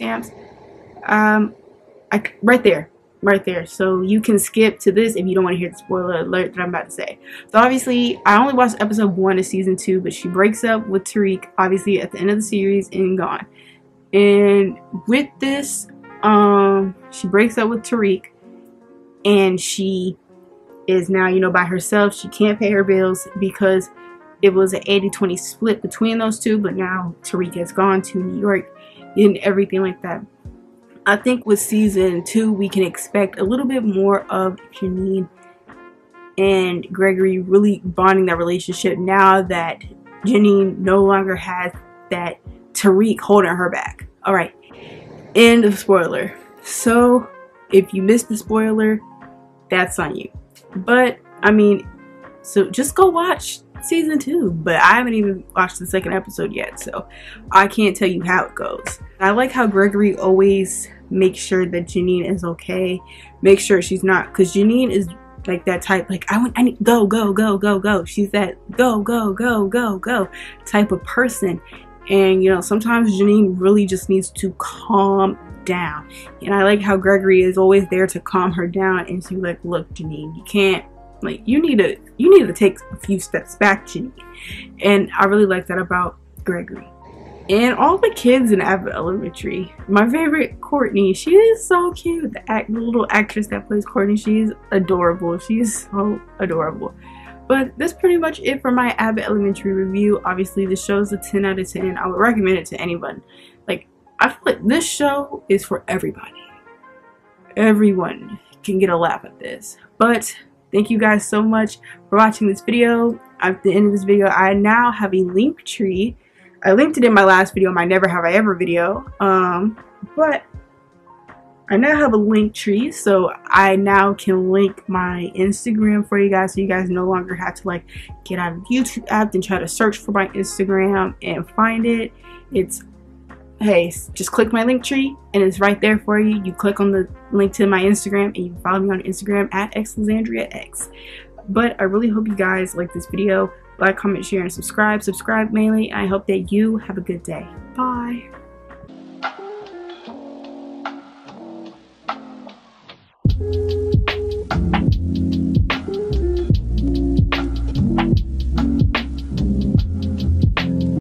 timestamps. Um, I, right there, right there. So you can skip to this if you don't want to hear the spoiler alert that I'm about to say. So obviously, I only watched episode one of season two, but she breaks up with Tariq, obviously at the end of the series and gone. And with this, um, she breaks up with Tariq, and she is now, you know, by herself. She can't pay her bills because it was an 80-20 split between those two, but now Tariq has gone to New York and everything like that. I think with season two, we can expect a little bit more of Janine and Gregory really bonding that relationship now that Janine no longer has that Tariq holding her back. Alright, end of spoiler. So, if you missed the spoiler, that's on you. But, I mean, so just go watch season two. But I haven't even watched the second episode yet, so I can't tell you how it goes. I like how Gregory always makes sure that Janine is okay. Make sure she's not, because Janine is like that type like I want I need go go go go go she's that go go go go go type of person and you know sometimes Janine really just needs to calm down and I like how Gregory is always there to calm her down and to like look Janine you can't like you need to you need to take a few steps back Janine and I really like that about Gregory and all the kids in Abbott Elementary. My favorite, Courtney. She is so cute. The, act, the little actress that plays Courtney, she's adorable. She's so adorable. But that's pretty much it for my Abbott Elementary review. Obviously, the show is a 10 out of 10. I would recommend it to anyone. Like, I feel like this show is for everybody. Everyone can get a laugh at this. But thank you guys so much for watching this video. At the end of this video, I now have a link tree I linked it in my last video, my Never Have I Ever video. Um, but I now have a link tree, so I now can link my Instagram for you guys, so you guys no longer have to like get out of YouTube app and try to search for my Instagram and find it. It's hey, just click my link tree and it's right there for you. You click on the link to my Instagram and you follow me on Instagram at xlazandriax. But I really hope you guys like this video like, comment, share, and subscribe. Subscribe mainly. I hope that you have a good day. Bye.